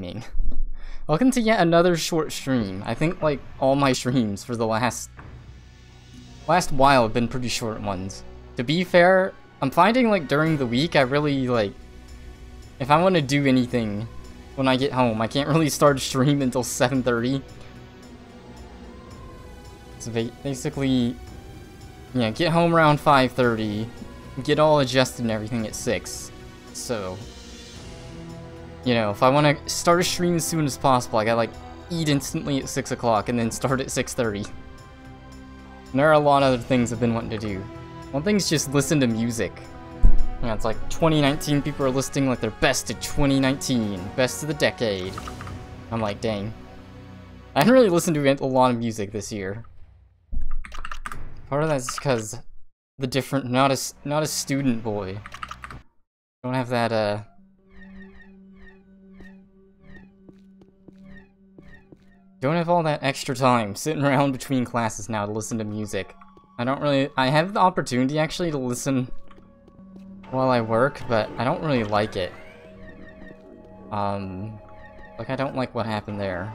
Welcome to yet another short stream. I think like all my streams for the last last while have been pretty short ones. To be fair, I'm finding like during the week I really like if I want to do anything when I get home, I can't really start a stream until 7:30. So basically yeah, get home around 5:30, get all adjusted and everything at 6. So you know, if I want to start a stream as soon as possible, I gotta like eat instantly at 6 o'clock and then start at 6.30. there are a lot of other things I've been wanting to do. One thing's just listen to music. Yeah, it's like 2019 people are listing like their best of 2019, best of the decade. I'm like, dang. I didn't really listen to a lot of music this year. Part of that's because the different, not a, not a student boy. Don't have that, uh, Don't have all that extra time sitting around between classes now to listen to music. I don't really- I have the opportunity actually to listen while I work, but I don't really like it. Um, like I don't like what happened there.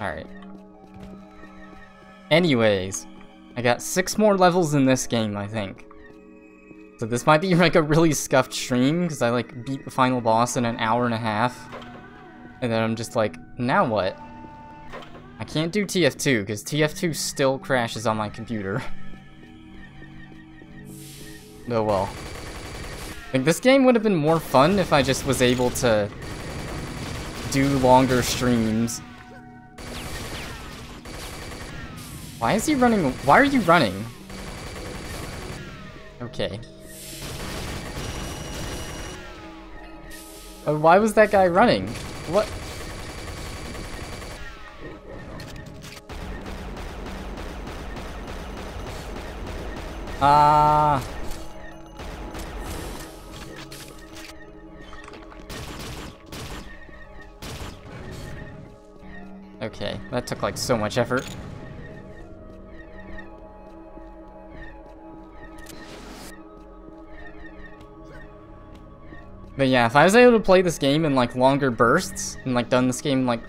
Alright. Anyways, I got six more levels in this game, I think. So this might be like a really scuffed stream, because I like beat the final boss in an hour and a half. And then I'm just like, now what? I can't do TF2, because TF2 still crashes on my computer. oh well. Like, this game would have been more fun if I just was able to do longer streams. Why is he running? Why are you running? Okay. Uh, why was that guy running? What? Ah. Uh... Okay, that took like so much effort. But yeah, if I was able to play this game in like longer bursts, and like done this game like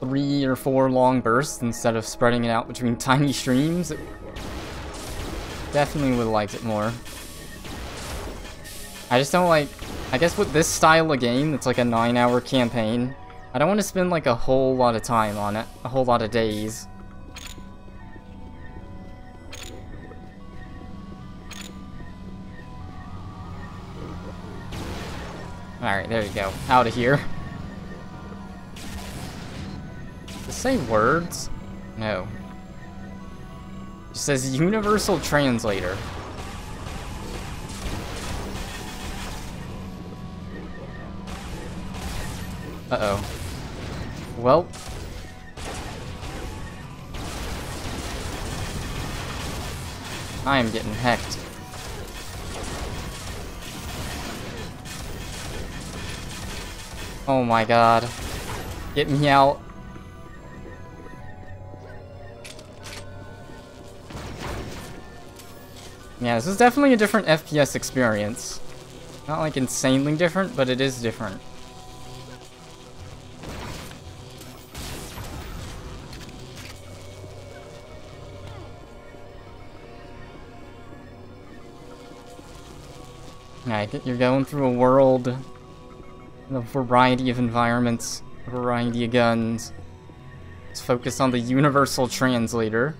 three or four long bursts instead of spreading it out between tiny streams, it definitely would have liked it more. I just don't like, I guess with this style of game, it's like a nine hour campaign, I don't want to spend like a whole lot of time on it, a whole lot of days. Alright, there you go. Out of here. It say words? No. It says Universal Translator. Uh-oh. Well. I am getting hecked. Oh my god. Get me out. Yeah, this is definitely a different FPS experience. Not like insanely different, but it is different. Yeah, you're going through a world a variety of environments, a variety of guns. Let's focus on the universal translator.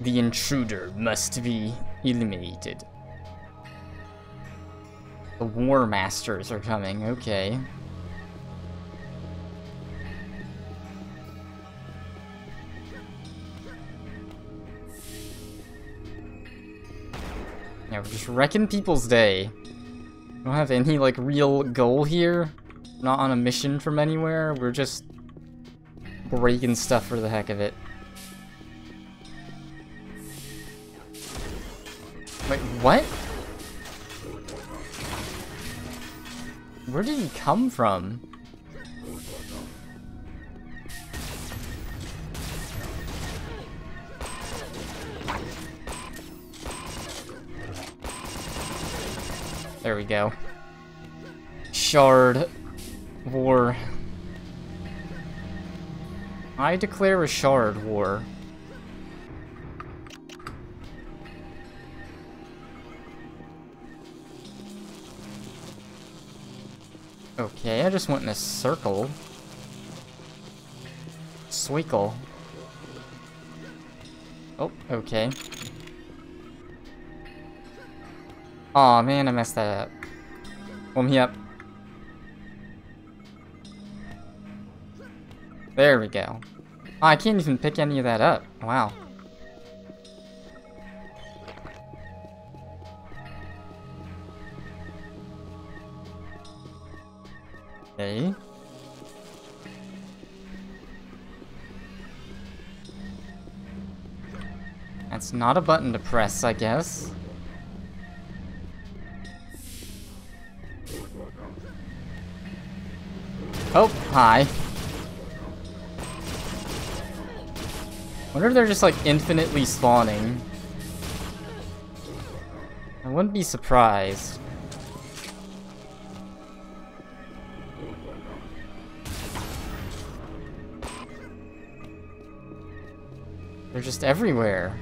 The intruder must be eliminated. The War Masters are coming, okay. Yeah, we're just wrecking people's day. We don't have any, like, real goal here. Not on a mission from anywhere. We're just breaking stuff for the heck of it. Wait, what? Where did he come from? There we go. Shard War. I declare a Shard War. Okay, I just went in a circle. Swinkle. Oh, okay. Oh, man, I messed that up. Warm me up. There we go. Oh, I can't even pick any of that up. Wow. Okay. That's not a button to press, I guess. Oh, hi. Wonder if they're just like infinitely spawning. I wouldn't be surprised. They're just everywhere.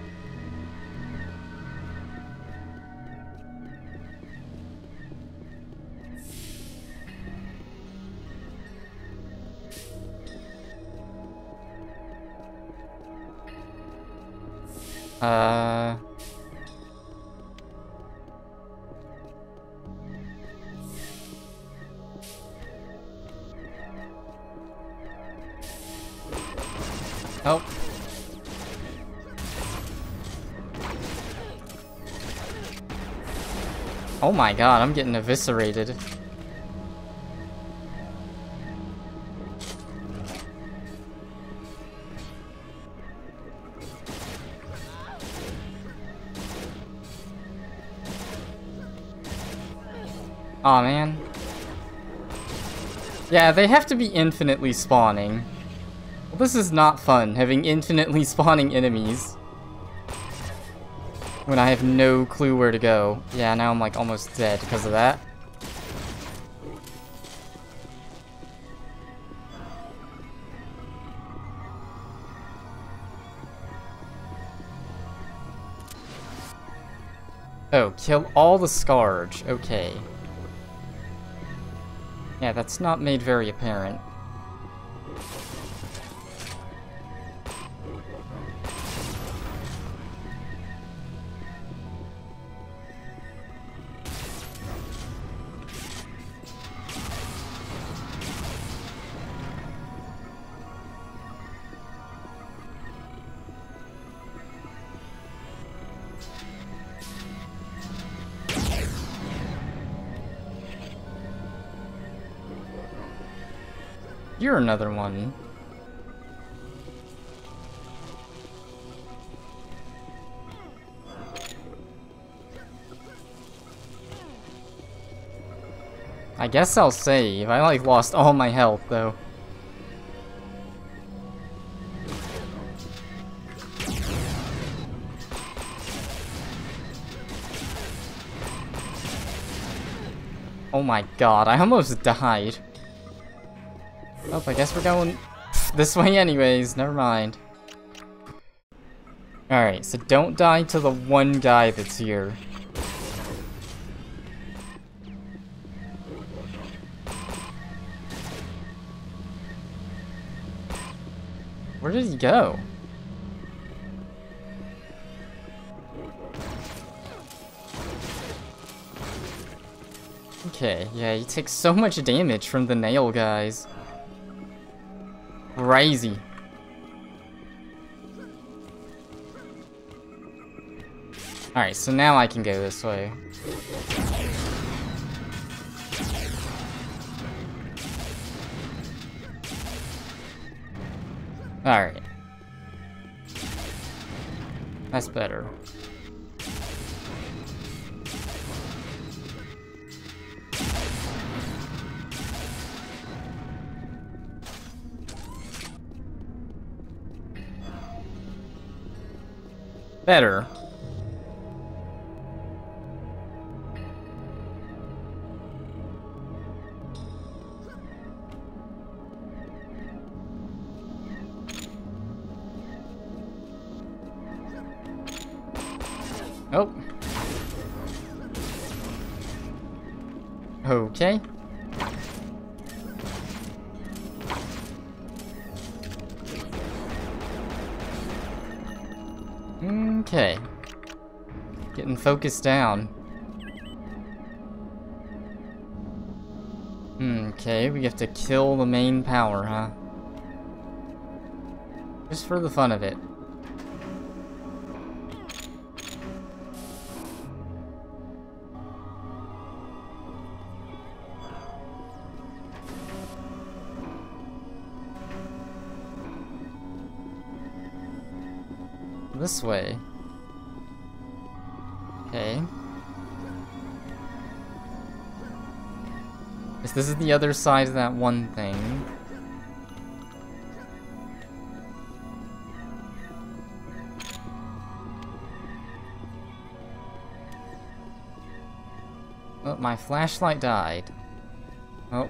My god, I'm getting eviscerated. Aw, oh, man. Yeah, they have to be infinitely spawning. Well, this is not fun, having infinitely spawning enemies. When I have no clue where to go. Yeah, now I'm like almost dead because of that. Oh, kill all the Skaarj. Okay. Yeah, that's not made very apparent. Another one. I guess I'll save. I like lost all my health though. Oh my god, I almost died. Oh, I guess we're going this way anyways. Never mind. Alright, so don't die to the one guy that's here. Where did he go? Okay, yeah, he takes so much damage from the nail guys crazy. Alright, so now I can go this way. Alright. That's better. Better. Focused down. Okay, we have to kill the main power, huh? Just for the fun of it. This way. Yes, this is the other side of that one thing. Oh, my flashlight died. Oh.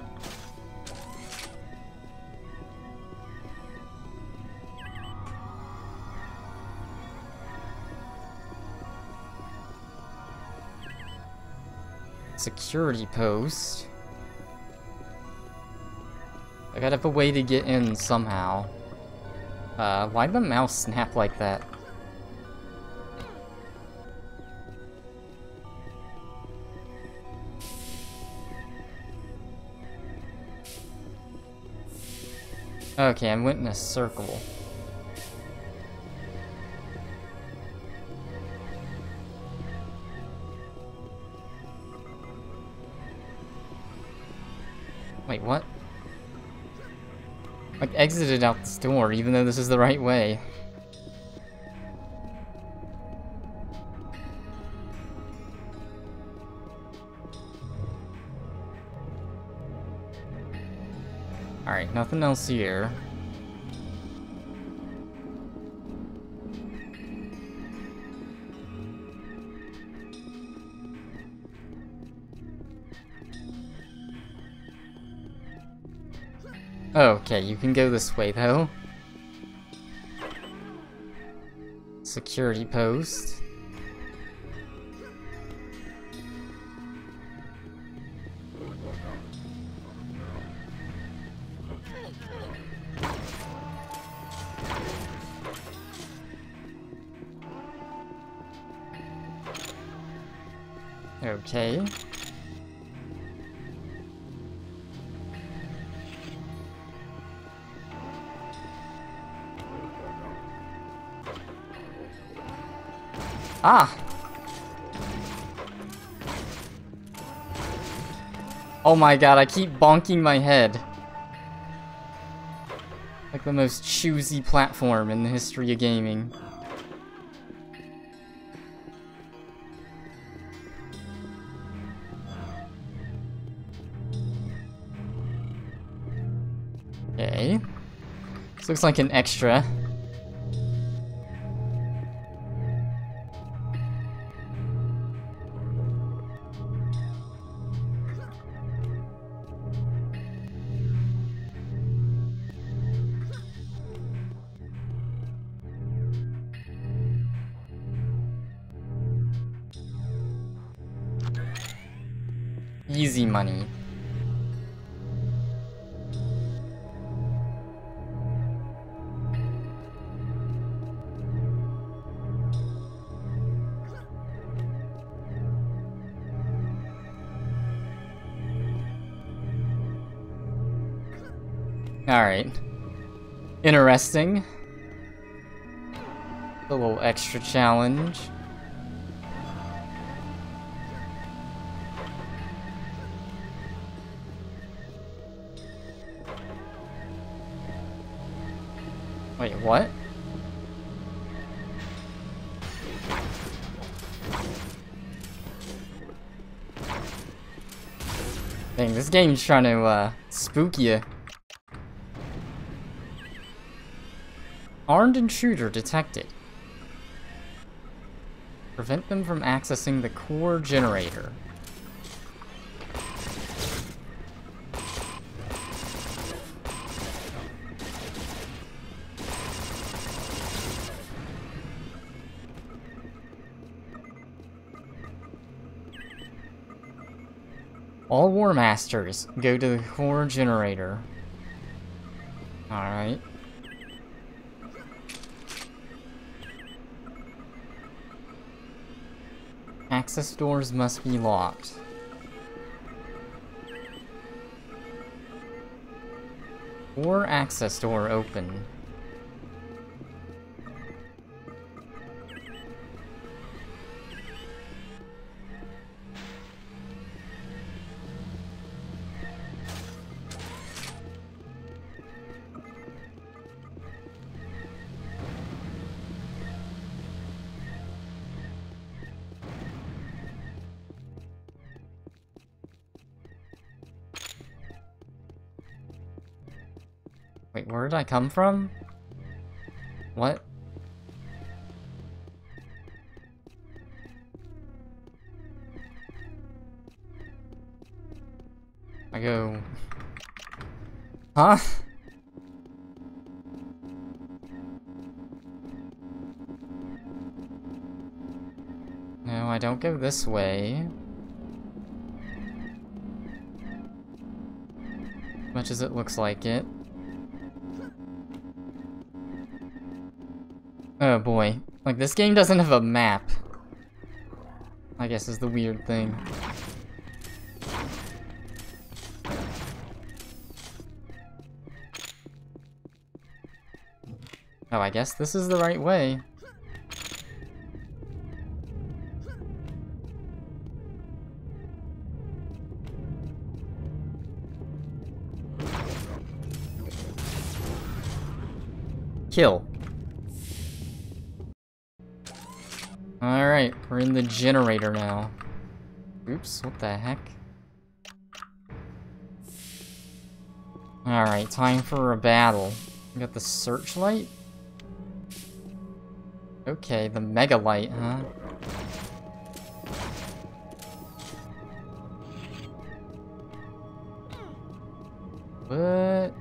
Security post. I gotta have a way to get in somehow. Uh, why'd the mouse snap like that? Okay, I went in a circle. Wait, what? Like, exited out this door, even though this is the right way. Alright, nothing else here. Okay, you can go this way though. Security post. Oh my god, I keep bonking my head. Like the most choosy platform in the history of gaming. Okay. This looks like an extra. Interesting. A little extra challenge. Wait, what? Dang, this game's trying to, uh, spook you. Armed intruder detected. Prevent them from accessing the core generator. All War Masters go to the core generator. Alright. Access doors must be locked. Or access door open. Did I come from? What? I go... Huh? No, I don't go this way. Much as it looks like it. Oh boy. Like, this game doesn't have a map. I guess is the weird thing. Oh, I guess this is the right way. Kill. Alright, we're in the generator now. Oops, what the heck? Alright, time for a battle. We got the searchlight? Okay, the mega light, huh? What?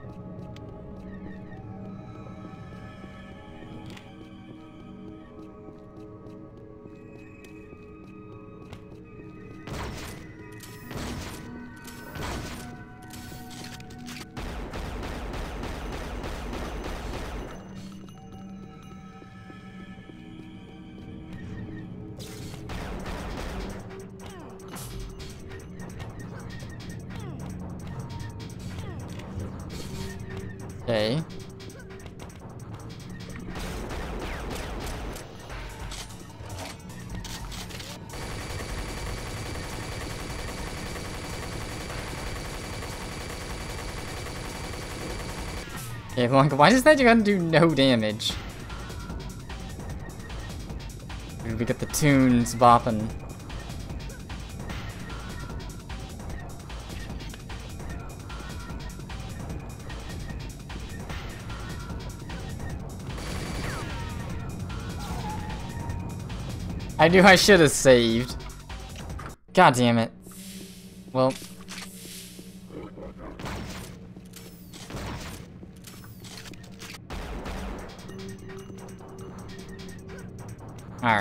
Okay, like, why does that gun do no damage? We get the tunes bopping. I knew I should have saved. God damn it. Well.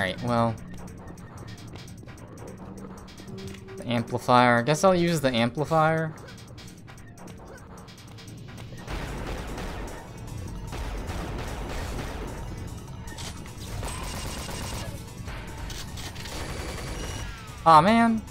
Alright, well. The amplifier. I guess I'll use the amplifier. Aw, oh, man.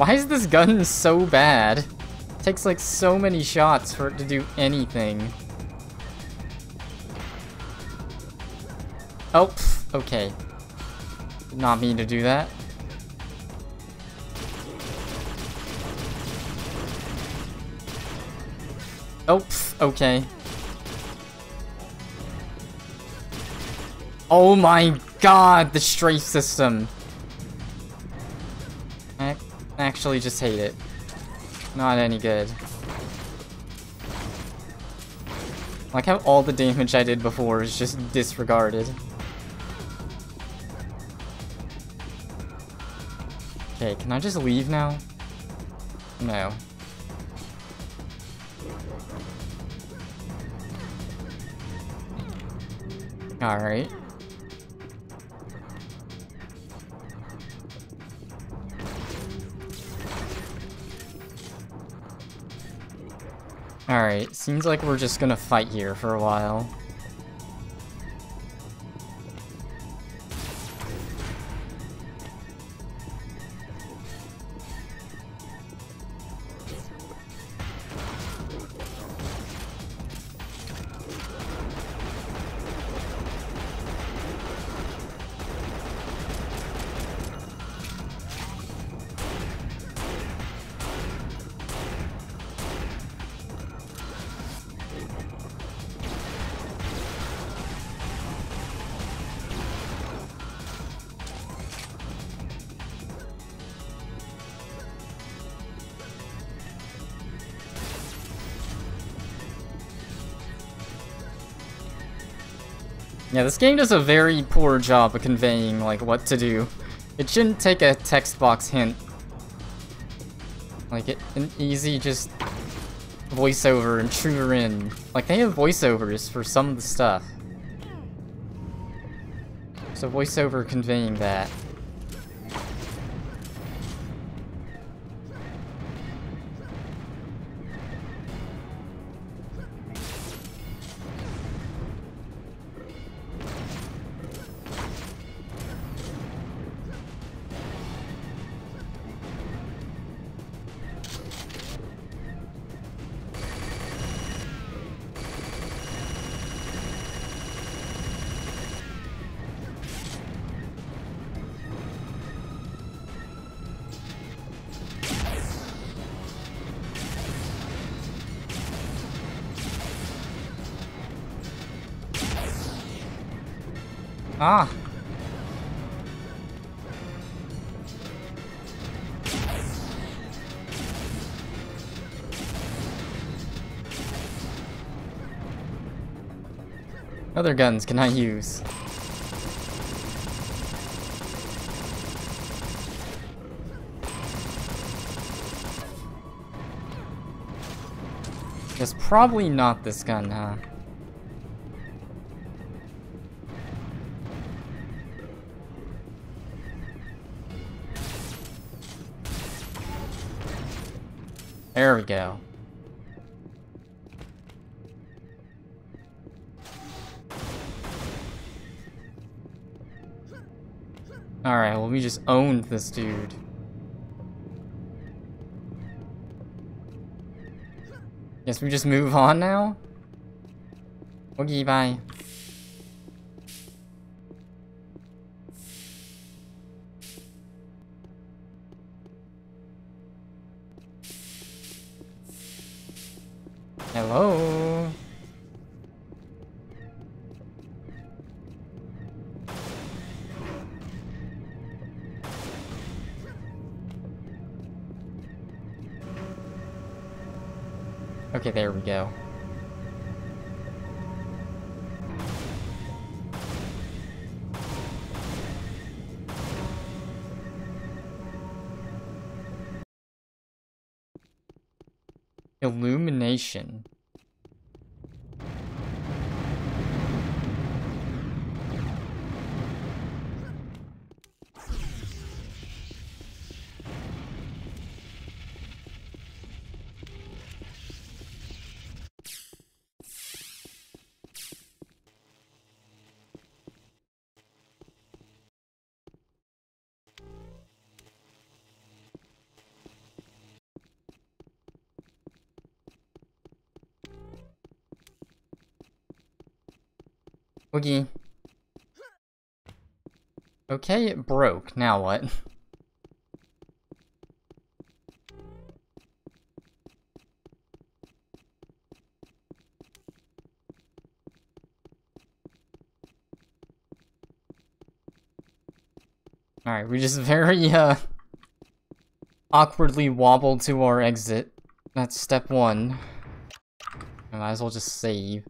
Why is this gun so bad? It takes like so many shots for it to do anything. Oh, okay. Did not mean to do that. Oh, okay. Oh my god, the strafe system. Actually just hate it. Not any good. Like how all the damage I did before is just disregarded. Okay, can I just leave now? No. Alright. Alright, seems like we're just gonna fight here for a while. Yeah, this game does a very poor job of conveying, like, what to do. It shouldn't take a text box hint. Like, it, an easy just voiceover and true in. Like, they have voiceovers for some of the stuff. So voiceover conveying that. Other guns can I use? It's probably not this gun, huh? There we go. Alright, well we just owned this dude. Guess we just move on now? Okay, bye. Illumination. Woogie. Okay, it broke. Now what? Alright, we just very, uh, awkwardly wobbled to our exit. That's step one. I might as well just save.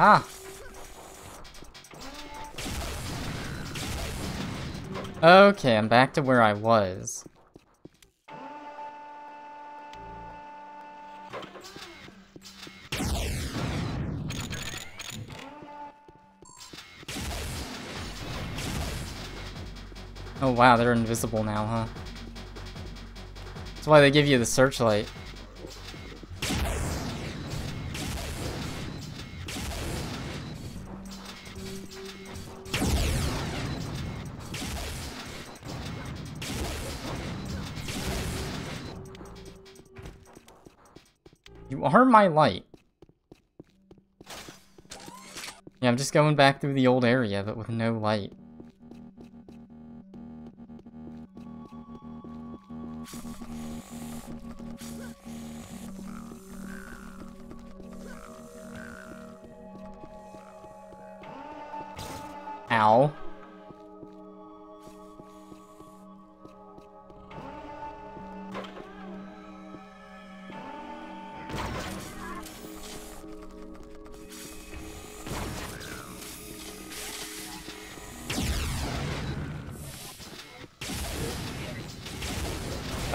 Ah! Okay, I'm back to where I was. Oh wow, they're invisible now, huh? That's why they give you the searchlight. Are my light. Yeah, I'm just going back through the old area, but with no light.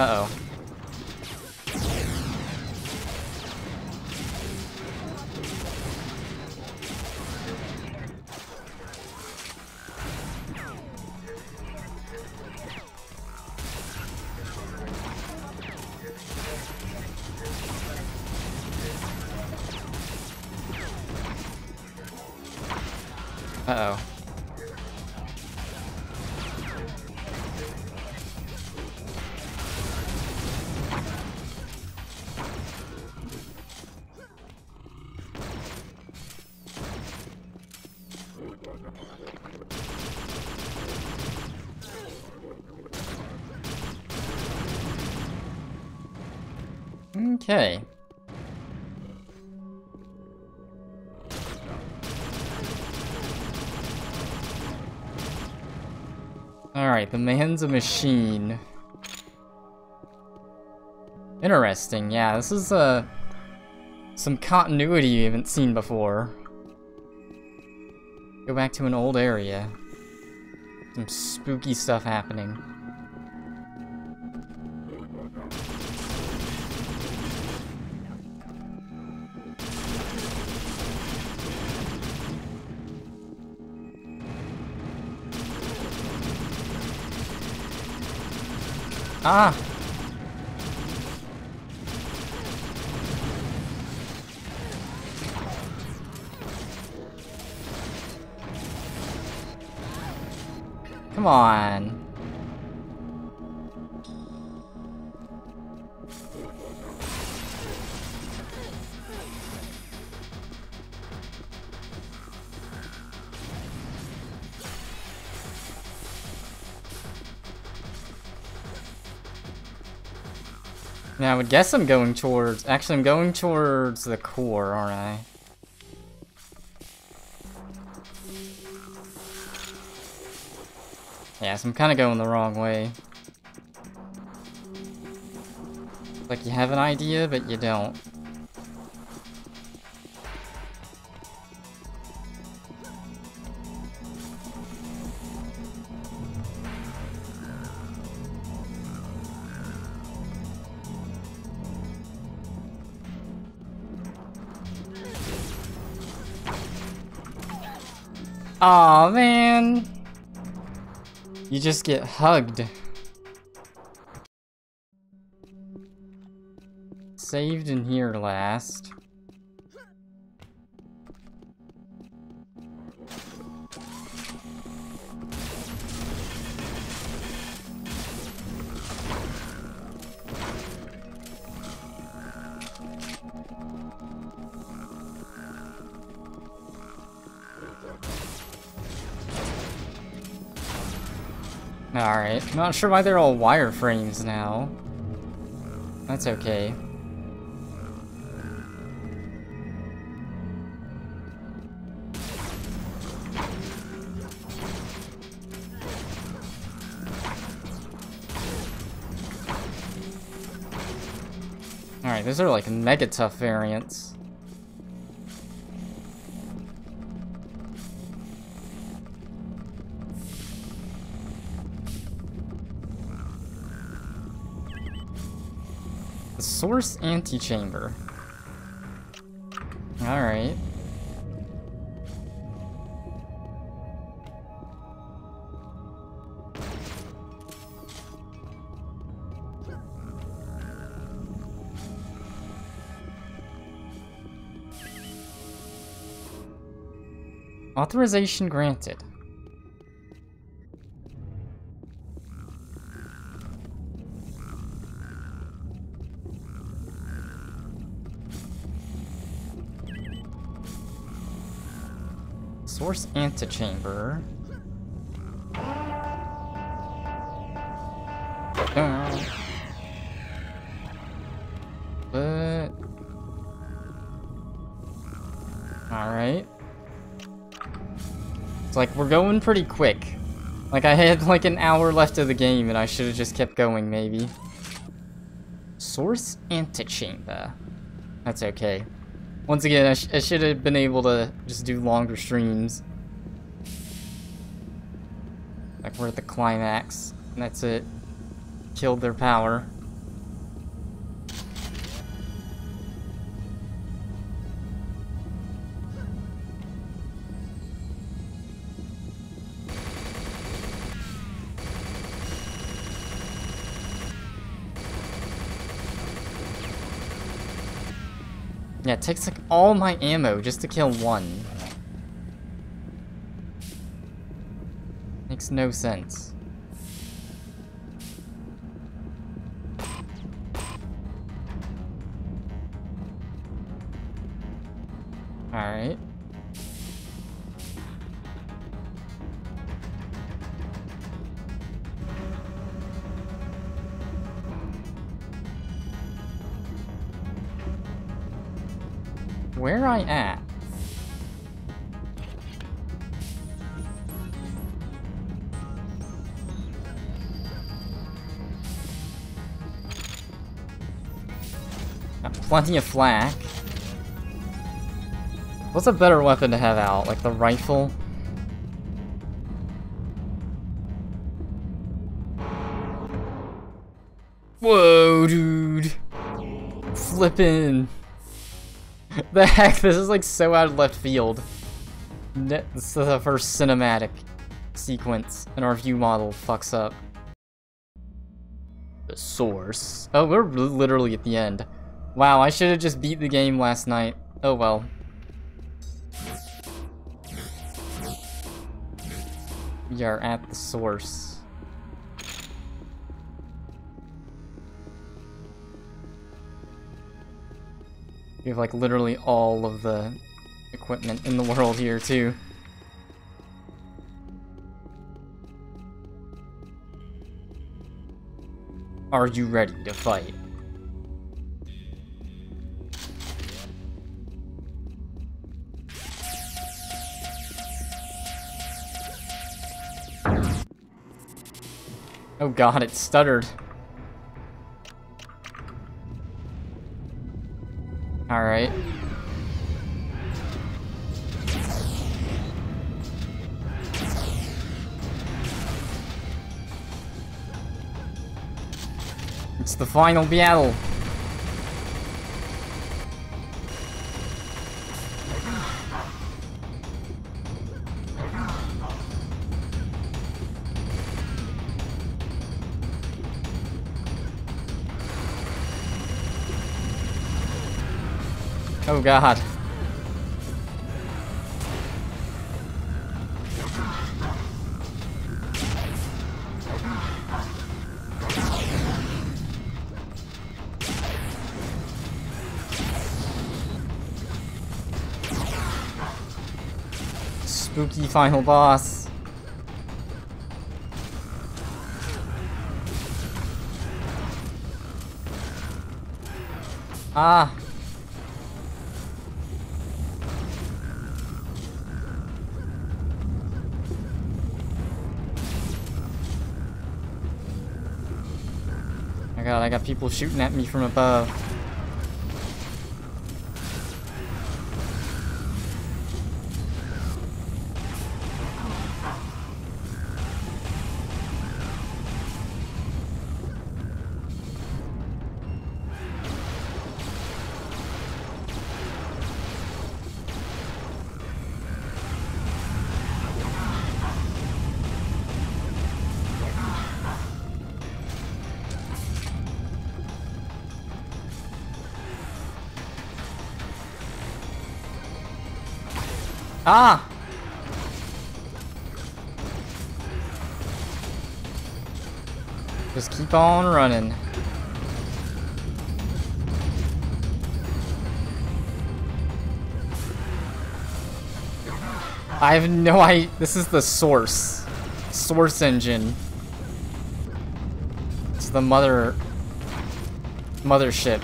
Uh-oh. Okay. Alright, the man's a machine. Interesting, yeah, this is, uh, some continuity you haven't seen before. Go back to an old area. Some spooky stuff happening. Ah! Come on. I would guess I'm going towards... Actually, I'm going towards the core, aren't I? Yeah, so I'm kind of going the wrong way. Like you have an idea, but you don't. Aw, man. You just get hugged. Saved in here last. Not sure why they're all wireframes now. That's okay. Alright, those are like mega tough variants. Source antechamber. Alright. Authorization granted. Source antechamber. Uh, but... Alright. It's like, we're going pretty quick. Like, I had like an hour left of the game and I should have just kept going, maybe. Source antechamber. That's okay. Once again, I, sh I should have been able to just do longer streams. Like, we're at the climax, and that's it. Killed their power. Yeah, it takes like all my ammo just to kill one. Makes no sense. Plenty of flak. What's a better weapon to have out? Like the rifle? Whoa, dude. Flippin'. the heck? This is like so out of left field. This is the first cinematic sequence, and our view model fucks up. The source. Oh, we're literally at the end. Wow, I should have just beat the game last night. Oh well. We are at the source. We have like literally all of the equipment in the world here too. Are you ready to fight? Oh god, it stuttered. Alright. It's the final battle. God. Spooky final boss. Ah. People shooting at me from above. Just keep on running. I have no idea. This is the source. Source engine. It's the mother... Mothership.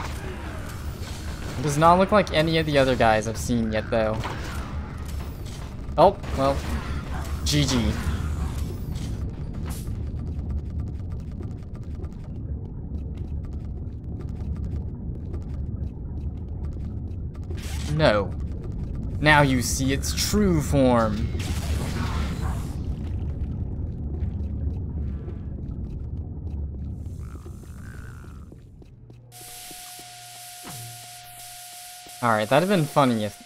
It does not look like any of the other guys I've seen yet, though. Oh, well. GG. No. Now you see its true form. Alright, that'd have been funny if...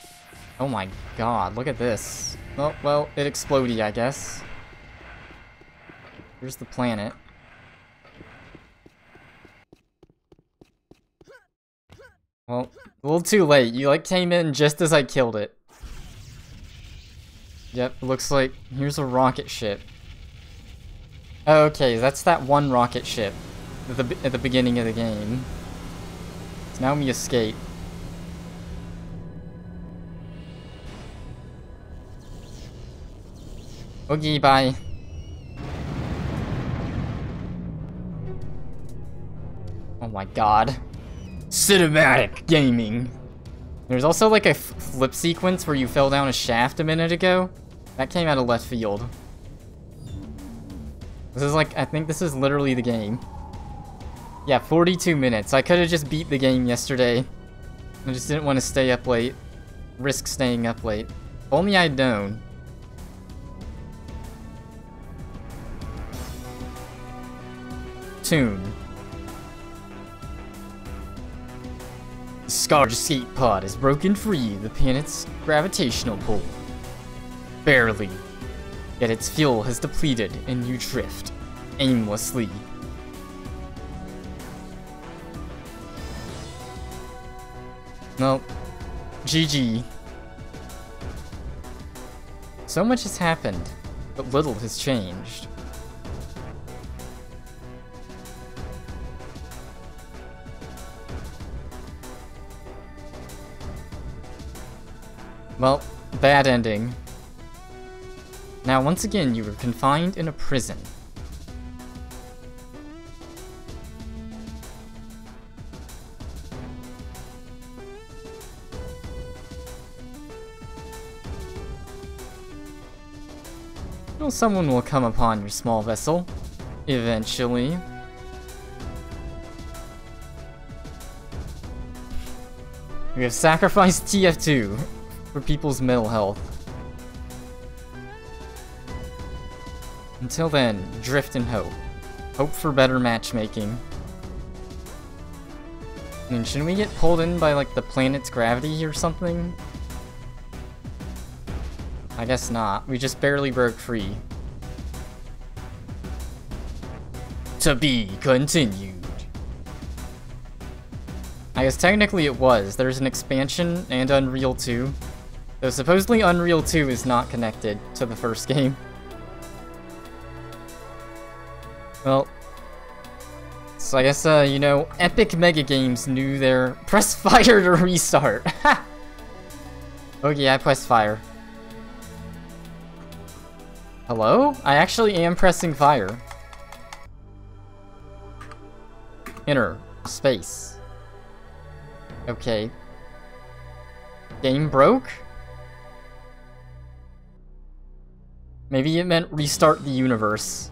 Oh my god, look at this. Oh, well, it exploded, I guess. Here's the planet. Well, a little too late. You, like, came in just as I killed it. Yep, looks like... Here's a rocket ship. Okay, that's that one rocket ship at the, at the beginning of the game. So now we escape. Okay, bye. Oh my god. Cinematic gaming. There's also like a flip sequence where you fell down a shaft a minute ago. That came out of left field. This is like, I think this is literally the game. Yeah, 42 minutes. I could have just beat the game yesterday. I just didn't want to stay up late. Risk staying up late. Only I'd known. Tune. Skaarj escape pod has broken free the planet's gravitational pull. Barely. Yet its fuel has depleted and you drift, aimlessly. Well, GG. So much has happened, but little has changed. Well, bad ending. Now, once again, you were confined in a prison. Well, someone will come upon your small vessel. Eventually. We have sacrificed TF2 for people's mental health. Until then, drift and hope. Hope for better matchmaking. I mean, shouldn't we get pulled in by, like, the planet's gravity or something? I guess not. We just barely broke free. To be continued. I guess technically it was. There's an expansion and Unreal 2. Though supposedly Unreal 2 is not connected to the first game. Well, so I guess, uh, you know, Epic Mega Games knew their press fire to restart. okay, I pressed fire. Hello? I actually am pressing fire. Enter. Space. Okay. Game broke? Maybe it meant restart the universe.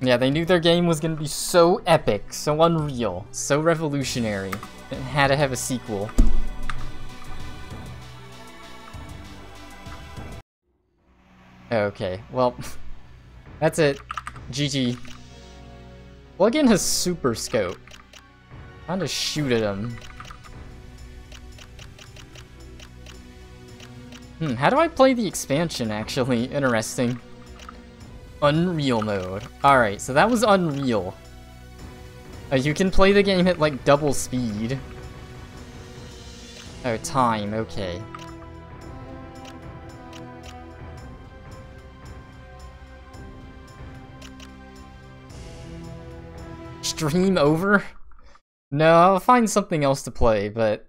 Yeah, they knew their game was gonna be so epic, so unreal, so revolutionary. It had to have a sequel. Okay, well, that's it. GG. Plug in his super scope. Time to shoot at him. Hmm, how do I play the expansion, actually? Interesting. Unreal mode. Alright, so that was Unreal. Uh, you can play the game at, like, double speed. Oh, time, okay. Stream over? No, I'll find something else to play, but...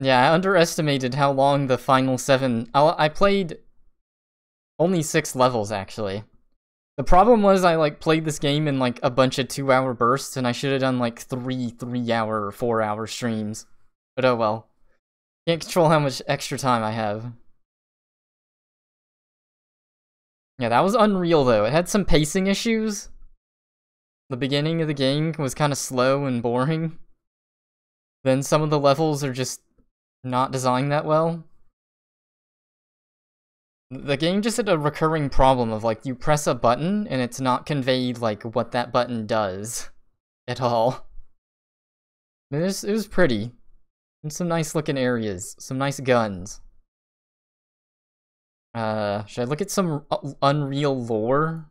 Yeah, I underestimated how long the final seven... I, I played only six levels, actually. The problem was I, like, played this game in, like, a bunch of two-hour bursts, and I should have done, like, three three-hour or four-hour streams. But oh well. Can't control how much extra time I have. Yeah, that was Unreal, though. It had some pacing issues. The beginning of the game was kind of slow and boring. Then some of the levels are just not designed that well. The game just had a recurring problem of like you press a button and it's not conveyed like what that button does at all. It was, it was pretty. And some nice looking areas, some nice guns. Uh, should I look at some Unreal lore?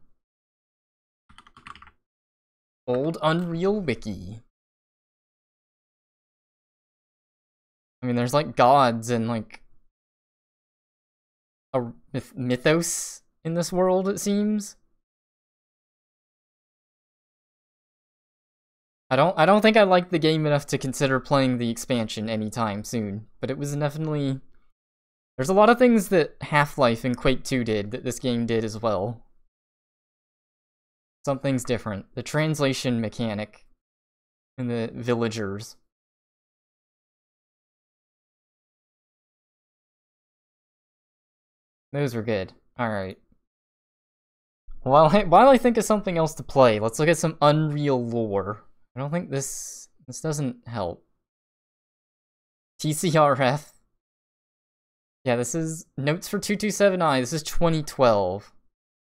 Old Unreal Wiki. I mean, there's like gods and like a myth mythos in this world, it seems. I don't I don't think I liked the game enough to consider playing the expansion anytime soon, but it was definitely There's a lot of things that Half-Life and Quake 2 did that this game did as well. Something's different. The translation mechanic and the villagers. Those were good. Alright. While I, while I think of something else to play, let's look at some Unreal lore. I don't think this this doesn't help. TCRF. Yeah, this is notes for 227i. This is 2012.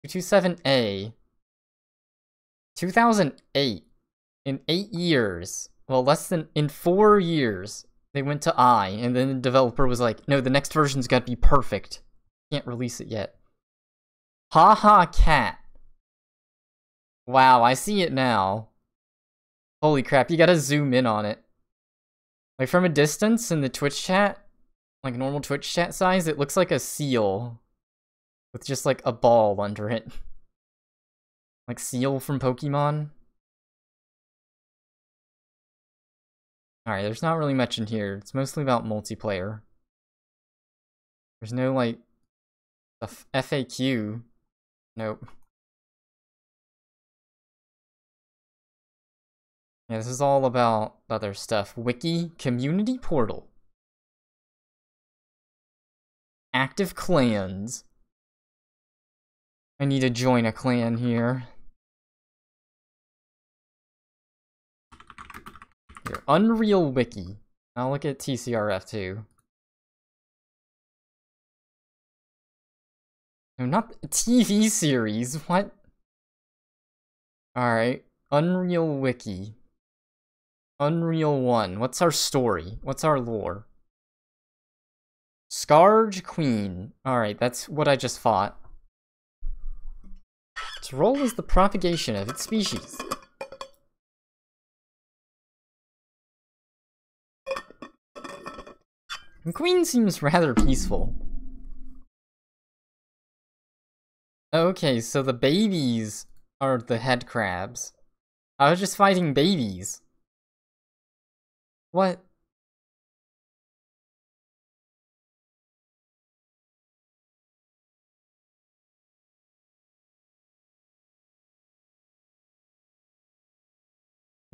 227a. 2008. In eight years, well, less than in four years, they went to I, and then the developer was like, no, the next version's gotta be perfect. Can't release it yet. Ha ha cat. Wow, I see it now. Holy crap, you gotta zoom in on it. Like from a distance in the Twitch chat, like normal Twitch chat size, it looks like a seal. With just like a ball under it. Like Seal from Pokemon. Alright, there's not really much in here. It's mostly about multiplayer. There's no, like, FAQ. Nope. Yeah, this is all about other stuff. Wiki, community portal. Active clans. I need to join a clan here. Here, Unreal Wiki. I'll look at TCRF too. No, not TV series. What? Alright. Unreal Wiki. Unreal 1. What's our story? What's our lore? Skaarj Queen. Alright, that's what I just fought. Its role is the propagation of its species. And Queen seems rather peaceful. Okay, so the babies are the head crabs. I was just fighting babies. What?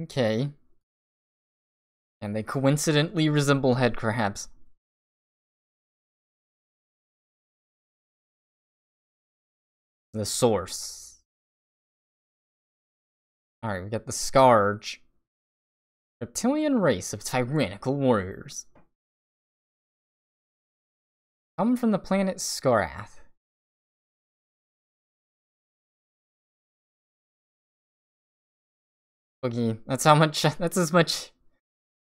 Okay. And they coincidentally resemble head crabs. The source. Alright, we got the Skaarj. Reptilian race of tyrannical warriors. Come from the planet Scarath. Boogie, that's how much, that's as much.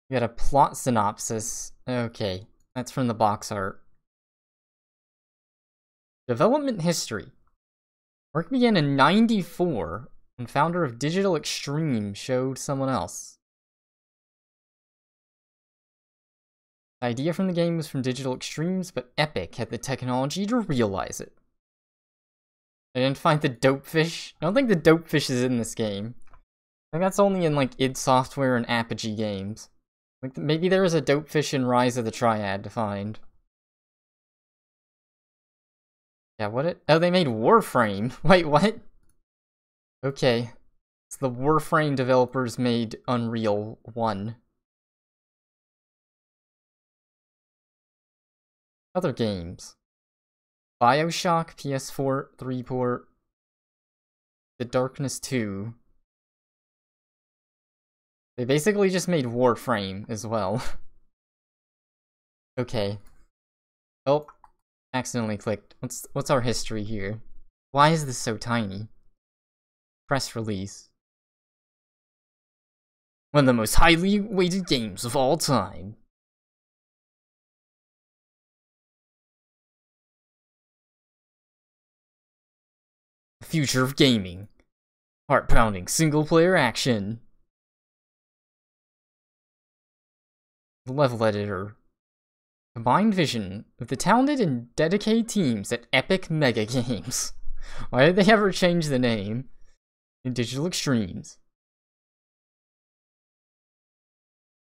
We got a plot synopsis. Okay, that's from the box art. Development history. Work began in 94 when founder of Digital Extreme showed someone else. The idea from the game was from Digital Extremes, but Epic had the technology to realize it. I didn't find the dope fish. I don't think the dope fish is in this game. I think that's only in like id Software and Apogee games. Like maybe there is a dope fish in Rise of the Triad to find. Yeah, what it? Oh, they made Warframe. Wait, what? Okay. So the Warframe developers made Unreal 1. Other games. Bioshock, PS4, 3 port. The Darkness 2. They basically just made Warframe as well. okay. Oh, accidentally clicked. What's what's our history here? Why is this so tiny? Press release. One of the most highly weighted games of all time. future of gaming. Heart-pounding single-player action. The level editor. Combined vision of the talented and dedicated teams at Epic Mega Games. Why did they ever change the name? In Digital Extremes.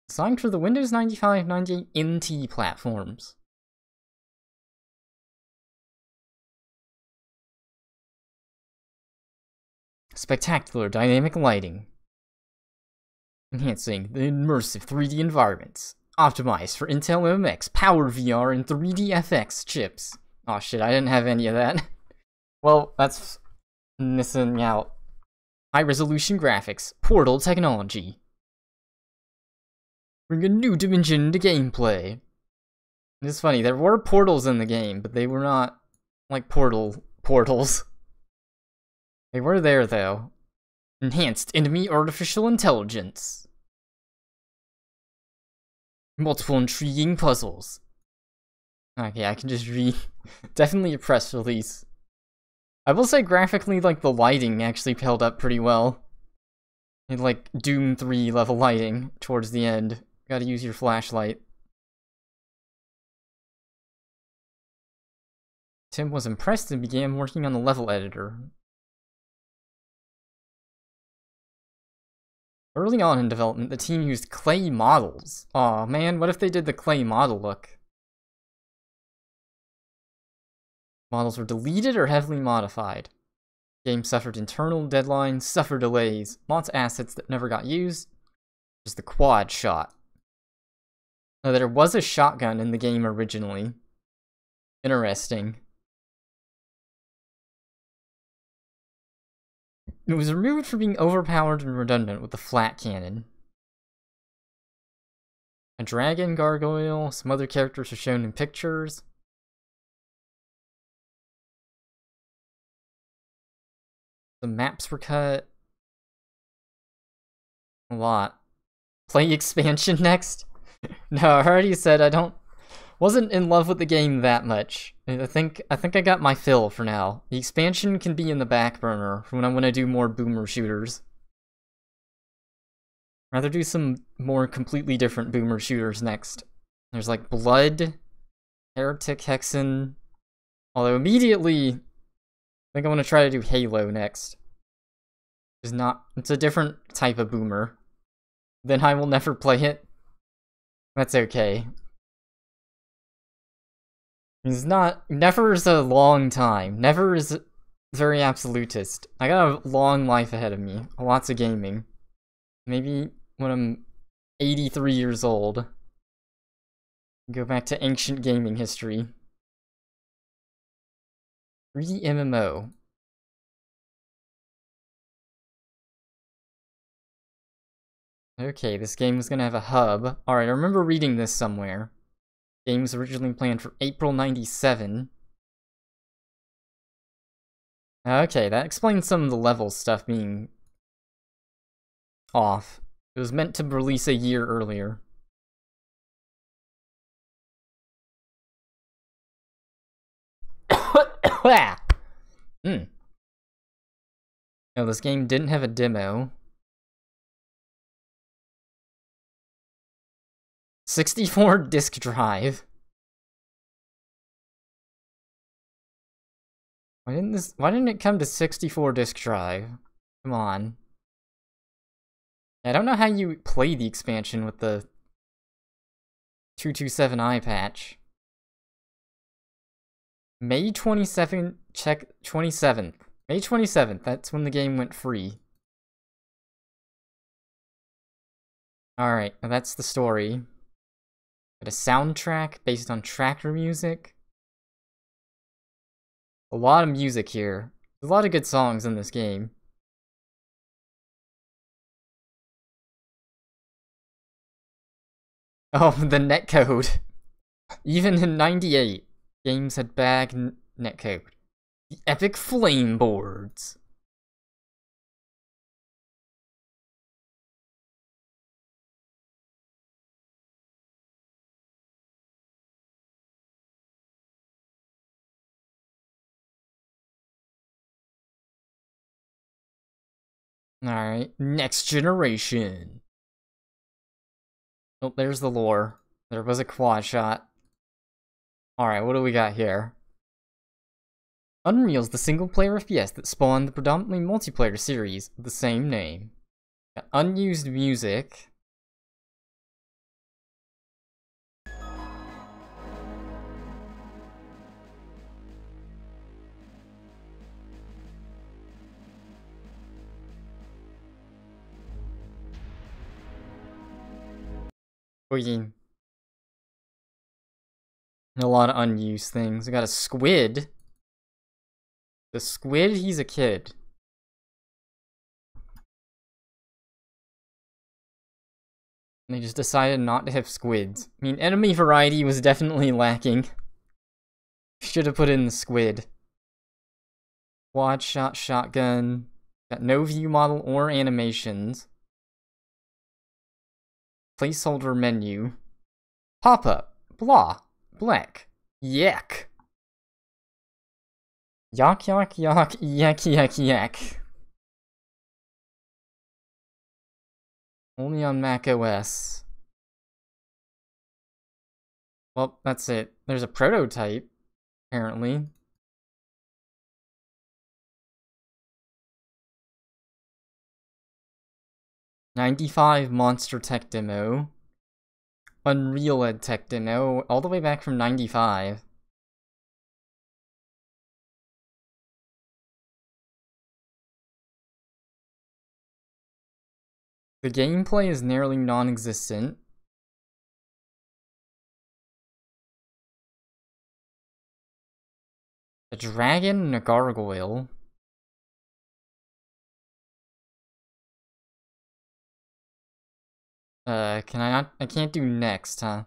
Designed for the Windows 95 98 NT platforms. Spectacular dynamic lighting. Enhancing the immersive 3D environments. Optimized for Intel MMX, Power VR, and 3DFX chips. Oh shit, I didn't have any of that. well, that's missing out. High resolution graphics, portal technology. Bring a new dimension to gameplay. It's funny, there were portals in the game, but they were not like portal portals. They were there, though. Enhanced enemy artificial intelligence. Multiple intriguing puzzles. Okay, I can just read. Definitely a press release. I will say graphically, like, the lighting actually held up pretty well. Like, Doom 3 level lighting towards the end. Gotta use your flashlight. Tim was impressed and began working on the level editor. Early on in development, the team used clay models. Aw, man, what if they did the clay model look? Models were deleted or heavily modified. Game suffered internal deadlines, suffered delays, lots of assets that never got used. Just the quad shot. Now, there was a shotgun in the game originally. Interesting. It was removed for being overpowered and redundant with the flak cannon. A dragon, gargoyle, some other characters are shown in pictures. The maps were cut. A lot. Play expansion next? no, I already said I don't wasn't in love with the game that much. I think I think I got my fill for now. The expansion can be in the back burner when I want to do more boomer shooters. rather do some more completely different boomer shooters next. There's like Blood, Heretic Hexen. Although immediately, I think I want to try to do Halo next. It's not, it's a different type of boomer. Then I will never play it. That's okay. It's not. Never is a long time. Never is very absolutist. I got a long life ahead of me. Lots of gaming. Maybe when I'm 83 years old. Go back to ancient gaming history. 3D MMO. Okay, this game was gonna have a hub. Alright, I remember reading this somewhere. Game was originally planned for April 97. Okay, that explains some of the level stuff being off. It was meant to release a year earlier. Hmm. No, this game didn't have a demo. 64 disk drive. Why didn't this why didn't it come to 64 disk drive? Come on. I don't know how you play the expansion with the 227i patch. May 27th, check 27th. May 27th, that's when the game went free. Alright, that's the story. A soundtrack based on tracker music. A lot of music here. A lot of good songs in this game. Oh, the netcode. Even in 98, games had bad netcode. The epic flame boards. Alright, next generation. Oh, there's the lore. There was a quad shot. Alright, what do we got here? Unreal's the single-player FPS that spawned the predominantly multiplayer series of the same name. Got unused music. Freaking. A lot of unused things. We got a squid. The squid, he's a kid. they just decided not to have squids. I mean, enemy variety was definitely lacking. Should have put in the squid. Quad shot shotgun. Got no view model or animations. Placeholder menu. Pop-up. Blah. Black. Yak. Yak yak yak yak yak yak. Only on Mac OS. Well, that's it. There's a prototype, apparently. Ninety-five Monster Tech Demo. Unreal Ed Tech Demo, all the way back from 95. The gameplay is nearly non-existent. A dragon and a gargoyle. Uh, can I not? I can't do next, huh?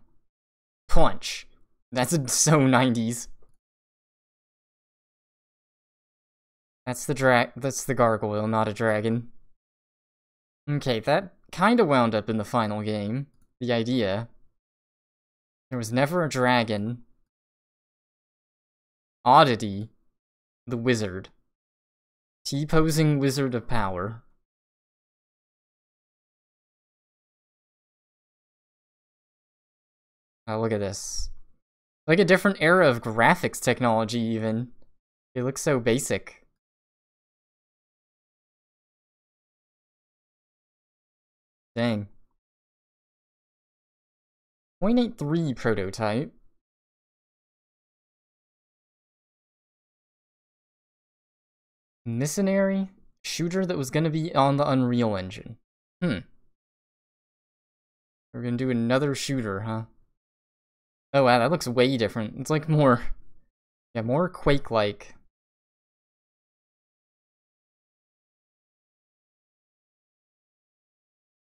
Punch. That's so 90s. That's the drag. That's the gargoyle, not a dragon. Okay, that kind of wound up in the final game. The idea. There was never a dragon. Oddity. The wizard. T-posing wizard of power. Oh, look at this. Like a different era of graphics technology, even. It looks so basic. Dang. 0.83 prototype. Missionary shooter that was going to be on the Unreal Engine. Hmm. We're going to do another shooter, huh? Oh wow, that looks way different. It's like more, yeah, more Quake-like.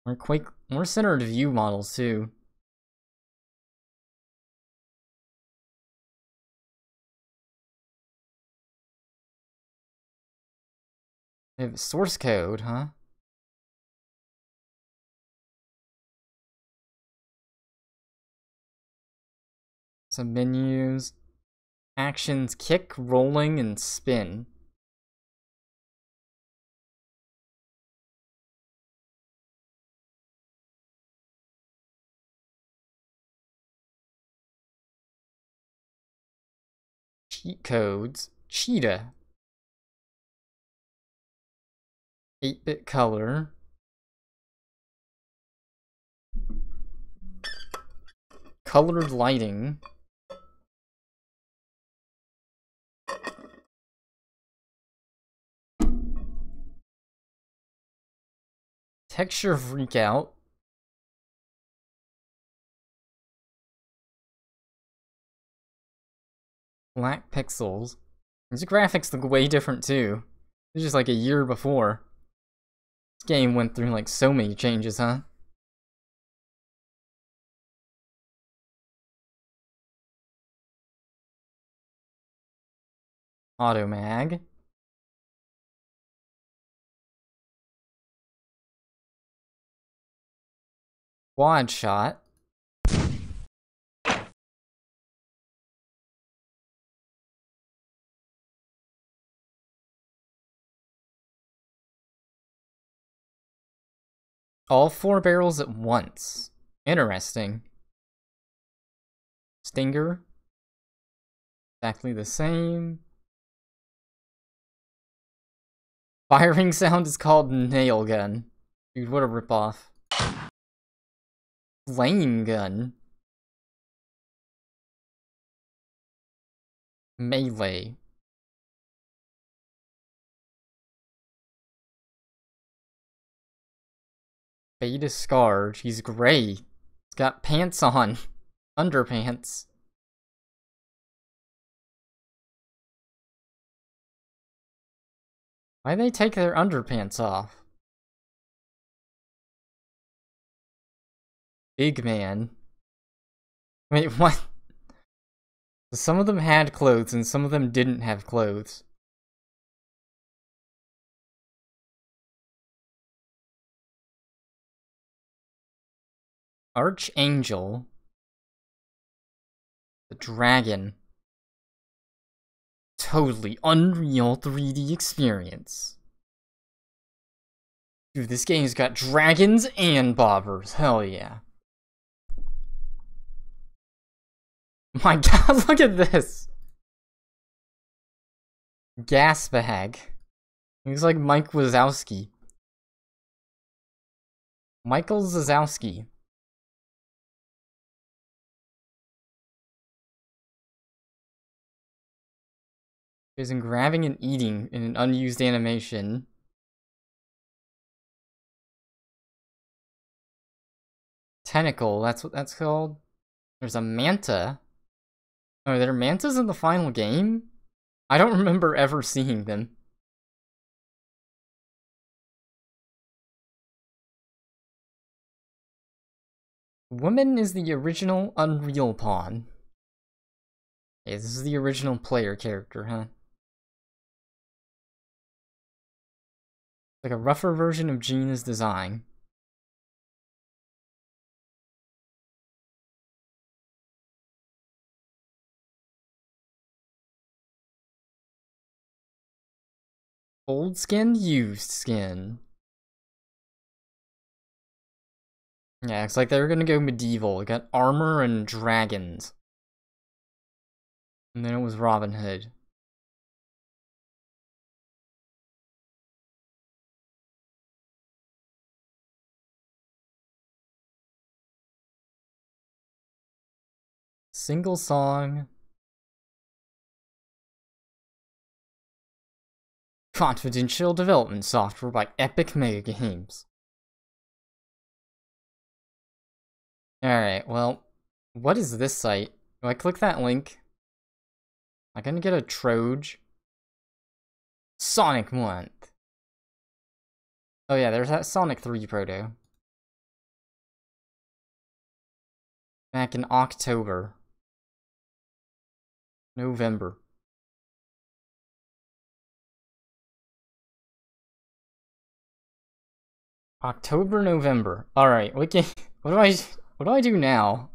More Quake, more centered view models too. Have source code, huh? Some menus. Actions kick, rolling, and spin. Cheat codes. Cheetah. 8-bit color. Colored lighting. Texture freak out. Black pixels. These graphics look way different too. It's just like a year before. This game went through like so many changes, huh? Automag. Quad shot. All four barrels at once. Interesting. Stinger. Exactly the same. Firing sound is called nail gun. Dude, what a ripoff. Flame gun. Melee. Beta Skaarj. He's gray. He's got pants on. Underpants. Why they take their underpants off? Big man. Wait, what? Some of them had clothes and some of them didn't have clothes. Archangel. The dragon. Totally unreal 3D experience. Dude, this game's got dragons and bobbers. Hell yeah. My god, look at this! Gas bag. Looks like Mike Wazowski. Michael Zazowski. Is in grabbing and eating in an unused animation. Tentacle, that's what that's called. There's a manta. Are there mantas in the final game? I don't remember ever seeing them. Woman is the original Unreal pawn. Yeah, this is the original player character, huh? Like a rougher version of Gina's design. Old skin, used skin. Yeah, it's like they were gonna go medieval. We got armor and dragons. And then it was Robin Hood. Single song. Confidential development software by Epic Mega Games. Alright, well, what is this site? Do I click that link? Am I gonna get a Troge? Sonic Month. Oh yeah, there's that Sonic 3 proto. Back in October. November. October, November. Alright, we can what do I what do I do now?